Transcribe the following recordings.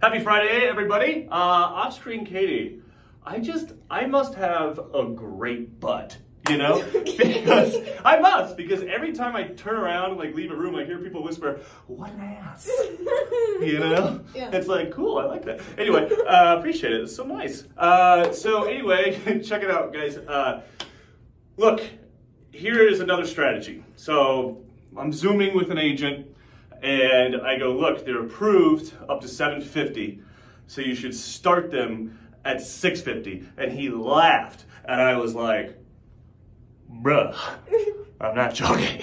Happy Friday, everybody. Uh, off screen Katie, I just, I must have a great butt, you know? because, I must, because every time I turn around and like leave a room, I hear people whisper, what an ass. you know? Yeah. It's like, cool, I like that. Anyway, uh, appreciate it. It's so nice. Uh, so anyway, check it out, guys. Uh, look, here is another strategy. So I'm zooming with an agent and I go, look, they're approved up to 750. So you should start them at 650. And he laughed. And I was like, bruh, I'm not joking.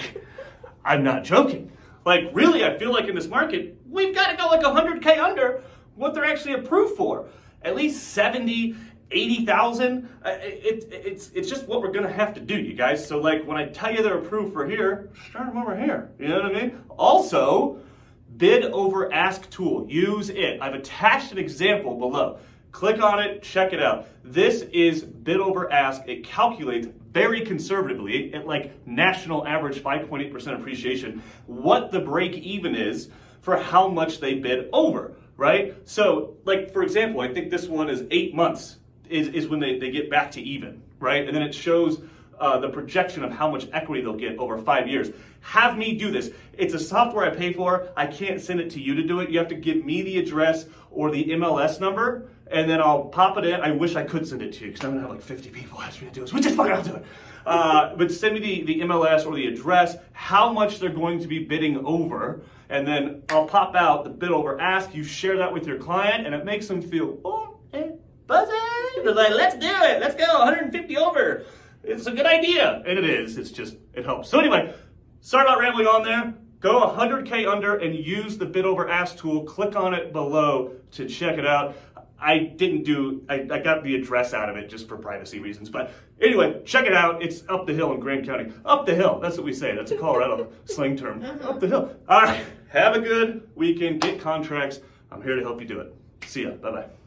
I'm not joking. Like, really, I feel like in this market, we've got to go like 100K under what they're actually approved for. At least 70, 80,000. Uh, It, it's, it's just what we're going to have to do, you guys. So, like, when I tell you they're approved for here, start them over here. You know what I mean? Also, bid over ask tool. Use it. I've attached an example below. Click on it, check it out. This is bid over ask. It calculates very conservatively at like national average 5.8% appreciation what the break even is for how much they bid over, right? So, like for example, I think this one is eight months is, is when they, they get back to even, right? And then it shows uh, the projection of how much equity they'll get over five years. Have me do this. It's a software I pay for. I can't send it to you to do it. You have to give me the address or the MLS number, and then I'll pop it in. I wish I could send it to you because I'm gonna have like 50 people ask me to do this, which is fine. I'll do it. Uh, but send me the, the MLS or the address, how much they're going to be bidding over, and then I'll pop out the bid over ask. You share that with your client, and it makes them feel, oh. They're like, let's do it. Let's go 150 over. It's a good idea. And it is. It's just, it helps. So anyway, sorry about rambling on there. Go 100K under and use the bid over ask tool. Click on it below to check it out. I didn't do, I, I got the address out of it just for privacy reasons. But anyway, check it out. It's up the hill in Grand County. Up the hill. That's what we say. That's a Colorado slang term. Uh-huh. Up the hill. All right. Have a good weekend. Get contracts. I'm here to help you do it. See ya. Bye bye.